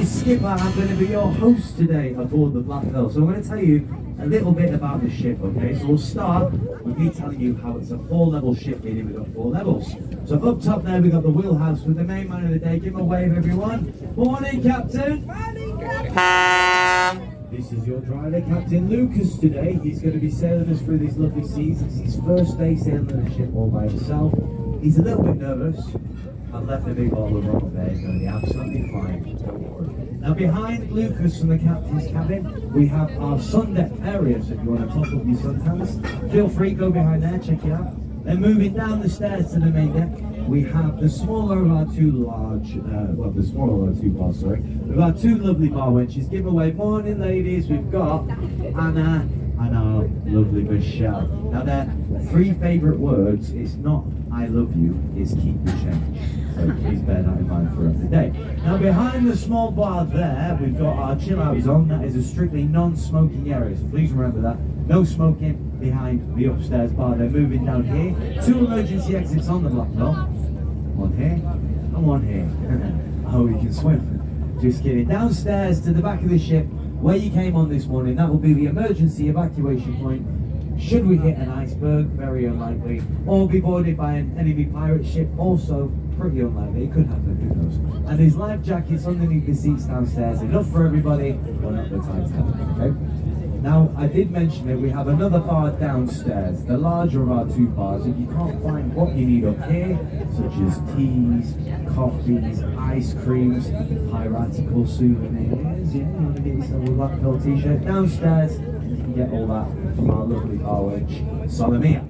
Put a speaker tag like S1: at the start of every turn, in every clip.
S1: Skipper, I'm going to be your host today aboard the Black Pearl. So I'm going to tell you a little bit about the ship, okay? So we'll start with me telling you how it's a four-level ship, meaning we've got four levels. So up top there, we've got the wheelhouse with the main man of the day. Give him a wave, everyone. Morning, Captain. Morning, Captain. This is your driver, Captain Lucas, today. He's going to be sailing us through these lovely seas. It's his first day sailing the ship all by himself. He's a little bit nervous. I've left a big bottle of rum there. He's going to be absolutely fine. Now behind Lucas from the captain's cabin, we have our sun deck area. So if you want to top up your suntans, feel free, to go behind there, check it out. Then moving down the stairs to the main deck, we have the smaller of our two large, uh, well, the smaller of our two bars, sorry. We've got two lovely bar wenches. Give away morning, ladies. We've got Anna and our lovely Michelle. Now, their three favourite words, it's not I love you, is keep the change. So please bear that in mind throughout the day. Now behind the small bar there, we've got our chill out zone. That is a strictly non-smoking area. So please remember that. No smoking behind the upstairs bar. They're moving down here. Two emergency exits on the block though. One here and one here. oh, you can swim. Just kidding. Downstairs to the back of the ship, where you came on this morning, that will be the emergency evacuation point should we hit an iceberg, very unlikely, or be boarded by an enemy pirate ship, also pretty unlikely. It could happen, who knows. And there's life jackets underneath the seats downstairs, enough for everybody, but not the Titanic, okay? Now, I did mention it, we have another bar downstairs, the larger of our two bars. If you can't find what you need up here, such as teas, coffees, ice creams, piratical souvenirs, yeah, you want to get yourself a Black Pearl t-shirt, downstairs, you can get all that from our lovely wench, Solomia.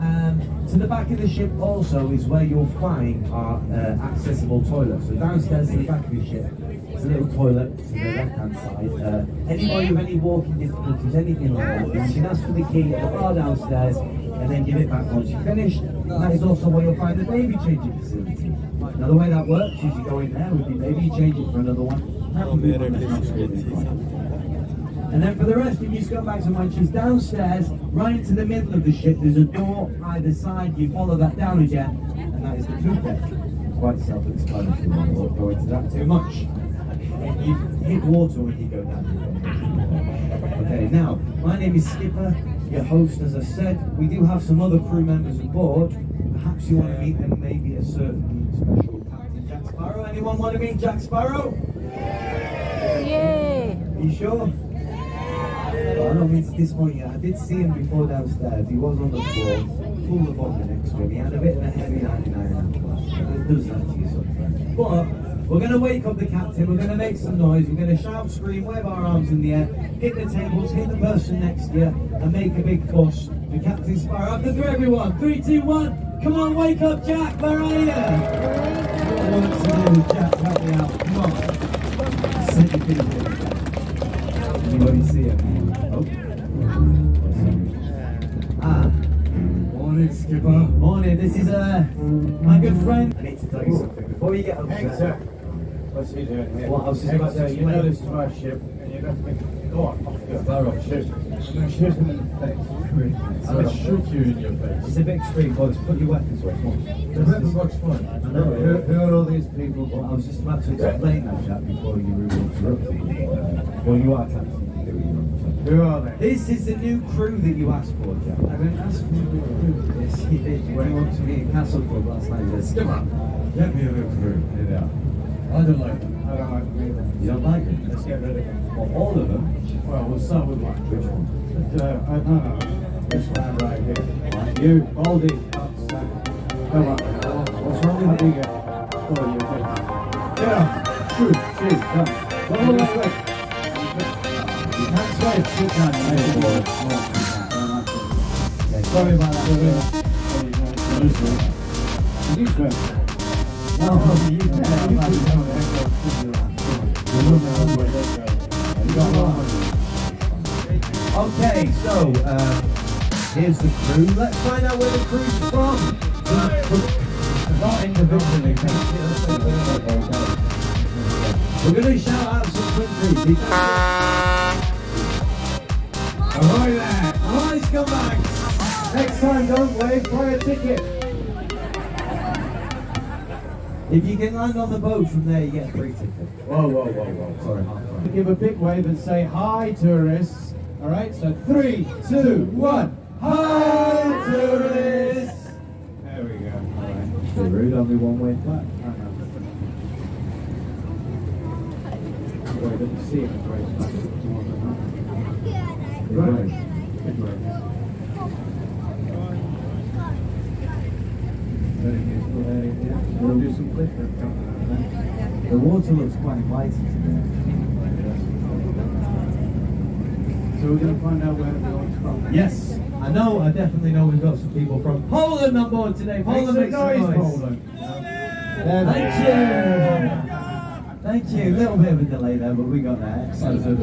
S1: Um, to the back of the ship also is where you'll find our uh, accessible toilet. So downstairs to the back of the ship, there's a little toilet to the left hand side. Uh, anybody with any walking difficulties, anything like that, you can ask for the key at the bar downstairs and then give it back once you're finished. And that is also where you'll find the baby changing facility. Now the way that works is you go in there with your baby, you change it for another one. That will be and then for the rest of you scumbags and wenches, downstairs, right into the middle of the ship, there's a door either side. You follow that down again, and that is the poop deck. Quite self-explanatory, I won't go into that too much. You hit water when you go down. Okay, now, my name is Skipper, your host, as I said. We do have some other crew members aboard. Perhaps you want to meet them, maybe a certain special Captain Jack Sparrow. Anyone want to meet Jack Sparrow?
S2: Yeah.
S1: Are you sure? I don't mean to disappoint you. I did see him before downstairs. He was on the floor, full of to him. He had a bit of a heavy 99 It does that to you sometimes. But we're going to wake up the captain. We're going to make some noise. We're going to shout, scream, wave our arms in the air, hit the tables, hit the person next to you, and make a big fuss. The Captain Sparrow. After three, everyone. Three, two, one. Come on, wake up, Jack. Where are you? What I want to do, Jack, help me out. Come on. Sit your feet Skipper. Morning. This is uh, my good friend. I need to tell you something before you get upset.
S3: Hey, sir. What's he doing here?
S1: What, I was just
S3: Hey,
S1: about to
S3: you know this is my ship, and you left me. Go on, off you. Fire off, shoot. I'm going to shoot him in the face. I'm going to shoot you in your face.
S1: It's a bit extreme, boys. Put your weapons away. Come on.
S3: The weapon works fine.
S1: I know.
S3: Who, who are all these people?
S1: Well, I was just about to explain that, Jack, before you rudely interrupted me. Uh, well, you are captain.
S3: Who are they?
S1: This is the new crew that you asked for, Jack. I didn't ask for the new crew. Yes, you did. You came up to me in Castle Club last night. Said,
S3: Come on. Get me a new crew.
S1: Here they are.
S3: I don't like them. I don't like them either.
S1: You don't like them?
S3: Let's get rid of them.
S1: Well, all of them.
S3: Well, we'll start with one.
S1: Which one?
S3: But, uh, I, no, no. This man right here. You, Baldy. Come on. What's wrong with you? Oh, you're good. Get up. Shoot, shoot, come. Wait, wait, wait, wait. Work. Okay, sorry about that.
S1: Okay, so uh, here's the crew. Let's find out where the crew's from.
S3: Not individually.
S1: We're going to shout out some countries.
S3: There!
S1: Nice comeback.
S3: Next time, don't wave, buy a ticket.
S1: If you can land on the boat from there, you get a free ticket.
S3: Whoa, whoa, whoa, whoa.
S1: Sorry, half
S3: Give a big wave and say hi, tourists. All right, so three, two, one. Hi, tourists. There we go. All right.
S1: Bit rude, only one way back.
S3: Well, I didn't see it in Grace back.
S1: Right.
S3: Big wave. Very useful area here. We'll do some clicker.
S1: The water looks quite light today.
S3: So we're going to find out where everyone's from.
S1: Yes, I know, I definitely know we've got some people from Poland on board today. Poland makes some
S3: noise,
S1: noise.
S3: Poland. There
S1: Thank you. Thank you. A little bit of a delay there, but we got there. Excellent.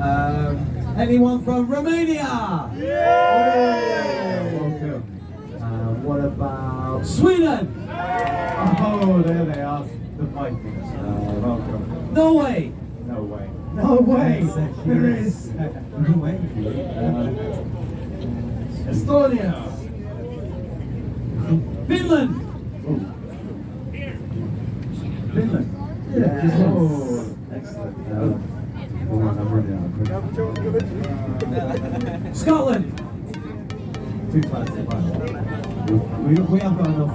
S1: Um, anyone from Romania? Yeah!
S3: Welcome.
S1: Uh, what about Sweden?
S3: Oh, there they are. The Vikings. Uh, welcome.
S1: Norway?
S3: No way.
S1: No way.
S3: There is.
S1: No way.
S3: Estonia.
S1: Finland?
S3: Finland.
S1: Yes.
S3: Oh.
S1: Excellent. Uh, hold on, I'm running out of questions. Scotland? Two. We, we have got enough.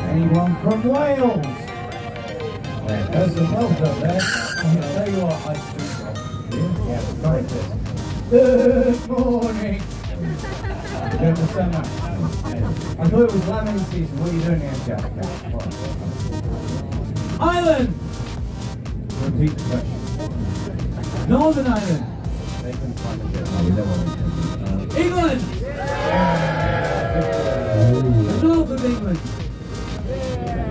S3: Anyone from Wales? There's some welcome there. I'll tell you speak. Yeah, this. Good morning. You understand that? I thought it was lambing season. What are you doing here, Jack?
S1: Ireland?
S3: Repeat the question.
S1: Northern Ireland?
S3: They can find a bit.
S1: England? The north of England?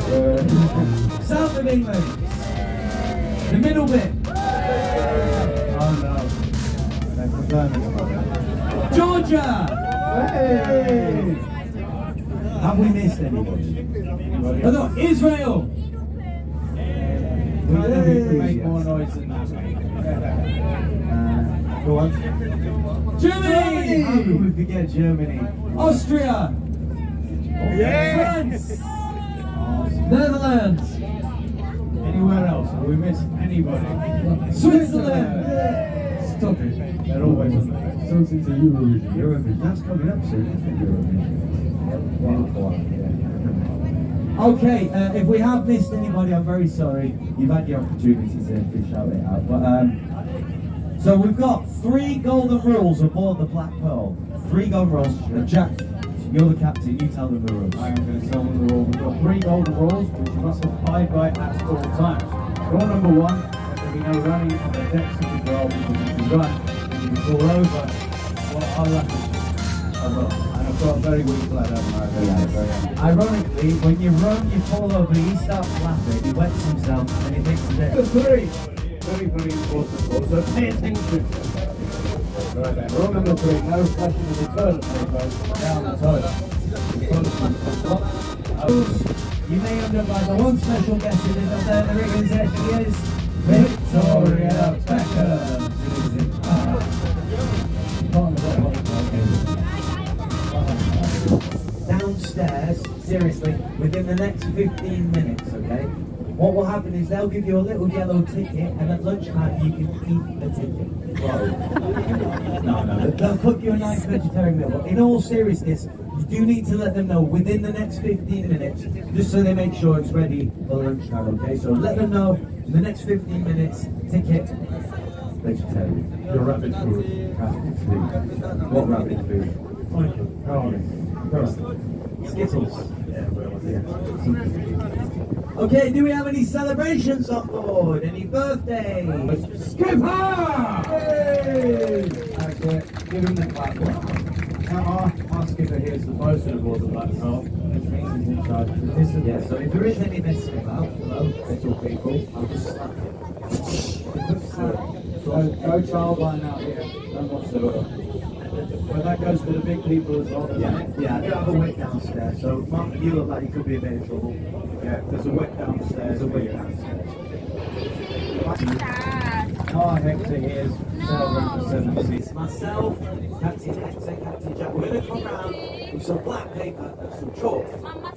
S3: Uh,
S1: South of England? The middle bit?
S3: oh no.
S1: Georgia?
S3: Hey!
S1: Have we missed anybody? Oh no, Israel?
S3: We don't need to make more noise than that.
S1: Uh, go on. Germany! How could we forget Germany? Austria! France! Netherlands!
S3: Anywhere else? Have we missed anybody?
S1: Switzerland!
S3: Stop it. They're always on the.
S1: Something to Eurovision. Eurovision. That's coming up soon, isn't it? Eurovision. Okay, uh, if we have missed anybody, I'm very sorry. You've had your opportunity to, to shout it out. But um, so we've got three golden rules aboard the Black Pearl. Three golden rules. Uh, Jack, you're the captain. You tell them the rules.
S3: I am going to tell them the rules. We've got three golden rules which you must abide by at all times. Rule number one, there can be no running on the decks of the girl because if you run, you fall over. I'll laugh at you. I will. And I've got very weak Very, very.
S1: Ironically, when you run, you fall over, he starts laughing, he wets himself, and he thinks of
S3: Number
S1: it.
S3: three, very, very important rule, so pay attention. Right then, rule number three, no flushing of the toilet paper down the toilet.
S1: You may up the one special guest who is up there in the ring, and there is, Victoria Beckham. Seriously, within the next 15 minutes, okay? What will happen is they'll give you a little yellow ticket, and at lunchtime you can eat the ticket. Whoa. No, no, they'll cook you a nice vegetarian meal. But in all seriousness, you do need to let them know within the next 15 minutes, just so they make sure it's ready for lunchtime, okay? So let them know in the next 15 minutes, ticket, vegetarian.
S3: Your rabbit food.
S1: Rabbit food. What rabbit food?
S3: Thank you. On. Go on.
S1: Skittles. Okay, do we have any celebrations oh, on board? Any birthdays? Skipper!
S3: Yay! That's it. Give him the clap. Now our, our skipper here is the bosun aboard the Black Pearl, which means he's in charge of this and
S1: Yeah, so if there is any messing about, hello, little people, I'll just slap.
S3: Go, go child line out here. Don't watch the But that goes for the big people as well,
S1: Yeah, yeah, do have a wet downstairs, so Mark, you look like you could be a bit in trouble.
S3: Yeah, there's a wet downstairs.
S1: There's a wet downstairs.
S3: Our Hector here is celebrating the seven seas.
S1: It's myself, Captain Hector, Captain Jack. We're going to come round with some black paper and some chalk.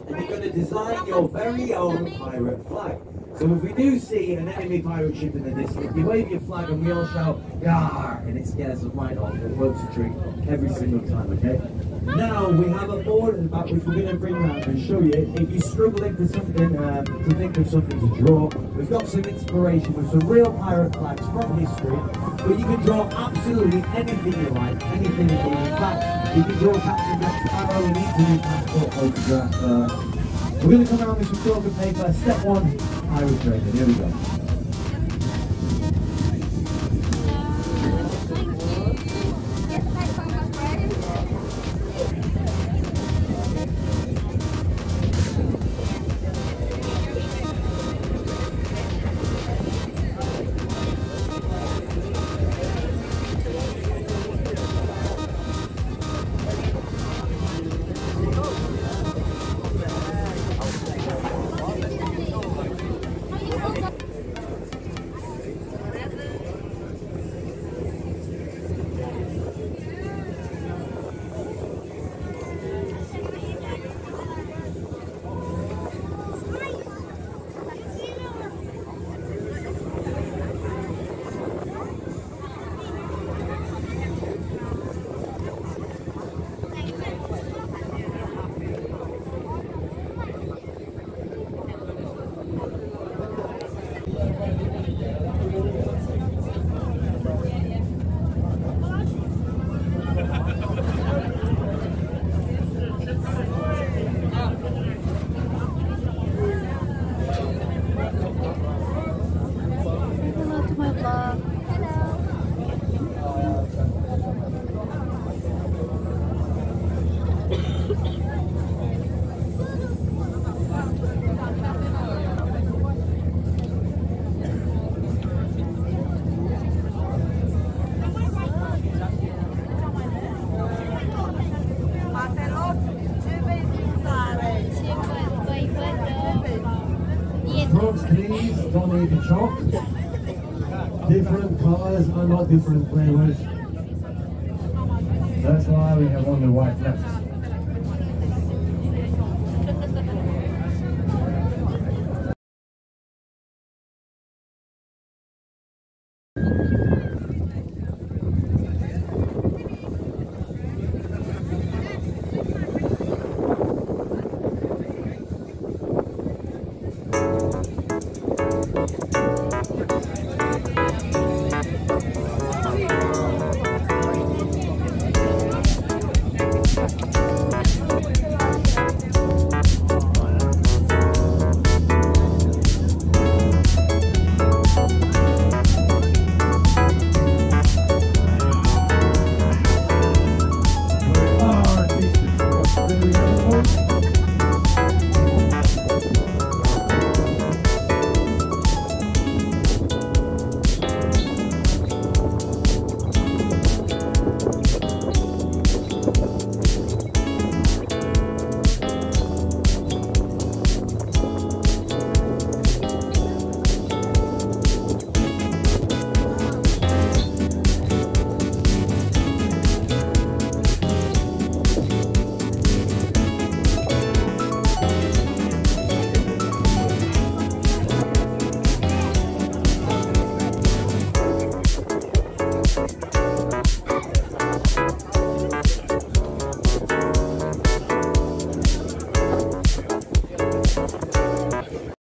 S1: And you're going to design your very own pirate flag. So if we do see an enemy pirate ship in the distance, you wave your flag and we all shout, Yar! And it scares them right off. It works a treat every single time, okay? Now we have a board at the back which we're going to bring round and show you. If you're struggling for something, um, to think of something to draw, we've got some inspiration with some real pirate flags from history. But you can draw absolutely anything you like, anything at all. In fact, you can draw Captain Jack Sparrow and each new passport photograph. Uh, we're going to come around with some chalk and paper. Step one, pirate training. Here we go.
S4: The chalk. Different colors are not different flavors.